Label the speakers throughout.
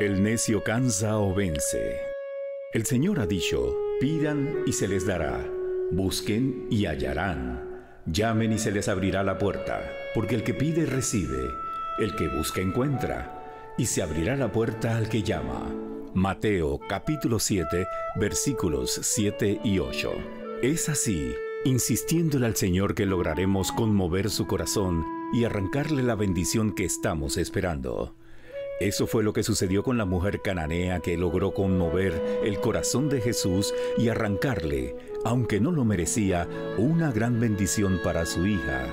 Speaker 1: El necio cansa o vence. El Señor ha dicho, pidan y se les dará, busquen y hallarán, llamen y se les abrirá la puerta, porque el que pide recibe, el que busca encuentra, y se abrirá la puerta al que llama. Mateo capítulo 7 versículos 7 y 8. Es así, insistiéndole al Señor que lograremos conmover su corazón y arrancarle la bendición que estamos esperando. Eso fue lo que sucedió con la mujer cananea que logró conmover el corazón de Jesús y arrancarle, aunque no lo merecía, una gran bendición para su hija.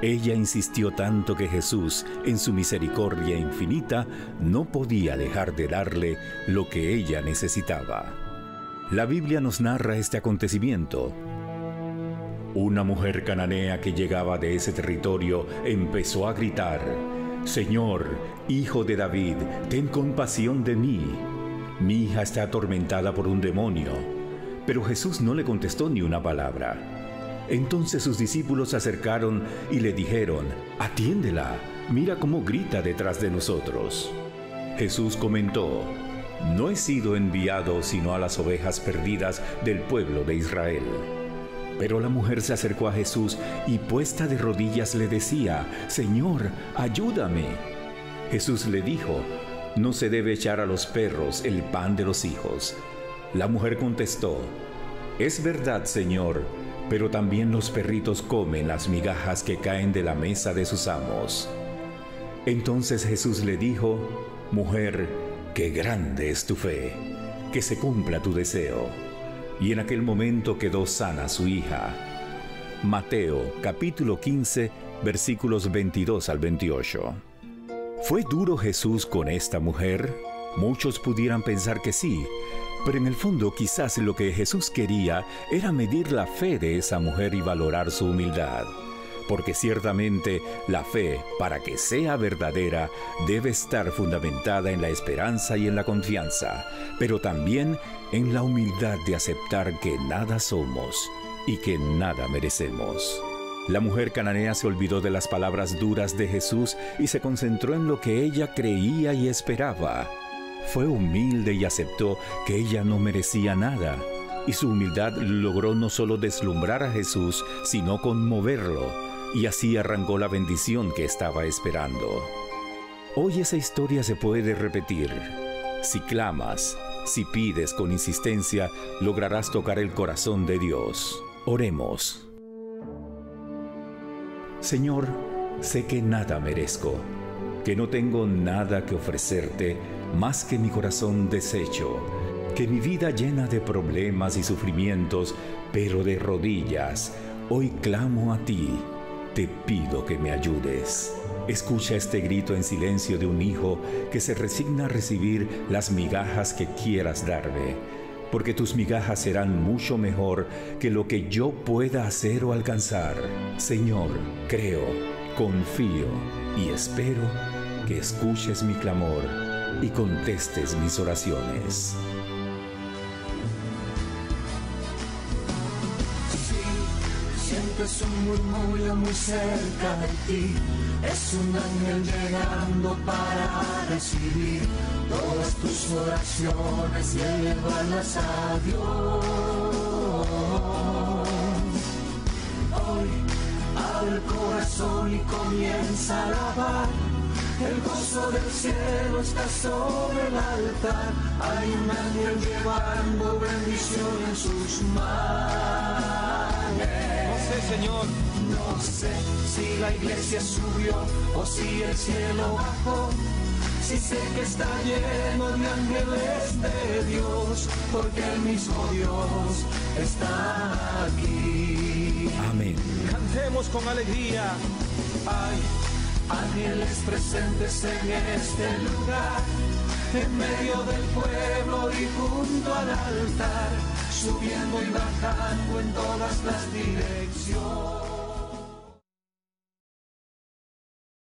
Speaker 1: Ella insistió tanto que Jesús, en su misericordia infinita, no podía dejar de darle lo que ella necesitaba. La Biblia nos narra este acontecimiento. Una mujer cananea que llegaba de ese territorio empezó a gritar, Señor, hijo de David, ten compasión de mí. Mi hija está atormentada por un demonio. Pero Jesús no le contestó ni una palabra. Entonces sus discípulos se acercaron y le dijeron, Atiéndela, mira cómo grita detrás de nosotros. Jesús comentó, No he sido enviado sino a las ovejas perdidas del pueblo de Israel. Pero la mujer se acercó a Jesús y puesta de rodillas le decía, Señor, ayúdame. Jesús le dijo, No se debe echar a los perros el pan de los hijos. La mujer contestó, Es verdad, Señor, pero también los perritos comen las migajas que caen de la mesa de sus amos. Entonces Jesús le dijo, Mujer, qué grande es tu fe, que se cumpla tu deseo y en aquel momento quedó sana su hija. Mateo capítulo 15 versículos 22 al 28. ¿Fue duro Jesús con esta mujer? Muchos pudieran pensar que sí, pero en el fondo quizás lo que Jesús quería era medir la fe de esa mujer y valorar su humildad. Porque ciertamente la fe, para que sea verdadera, debe estar fundamentada en la esperanza y en la confianza, pero también en la humildad de aceptar que nada somos y que nada merecemos. La mujer cananea se olvidó de las palabras duras de Jesús y se concentró en lo que ella creía y esperaba. Fue humilde y aceptó que ella no merecía nada, y su humildad logró no solo deslumbrar a Jesús, sino conmoverlo, y así arrancó la bendición que estaba esperando. Hoy esa historia se puede repetir. Si clamas, si pides con insistencia, lograrás tocar el corazón de Dios. Oremos. Señor, sé que nada merezco, que no tengo nada que ofrecerte más que mi corazón deshecho, que mi vida llena de problemas y sufrimientos, pero de rodillas, hoy clamo a ti, te pido que me ayudes. Escucha este grito en silencio de un hijo que se resigna a recibir las migajas que quieras darme, porque tus migajas serán mucho mejor que lo que yo pueda hacer o alcanzar. Señor, creo, confío y espero que escuches mi clamor y contestes mis oraciones.
Speaker 2: Es un murmullo muy cerca de ti. Es un ángel llegando para recibir todas tus oraciones y elevarlas a Dios. Hoy abre el corazón y comienza a alabar. El gozo del cielo está sobre el altar. Hay un ángel llevando bendición en sus manos.
Speaker 3: Señor.
Speaker 2: No sé si la iglesia subió o si el cielo bajó. Si sé que está lleno de ángeles de Dios, porque el mismo Dios está aquí.
Speaker 1: Amén.
Speaker 3: Cantemos con alegría.
Speaker 2: Hay ángeles presentes en este lugar, en medio del pueblo y junto al altar subiendo y bajando en todas las direcciones.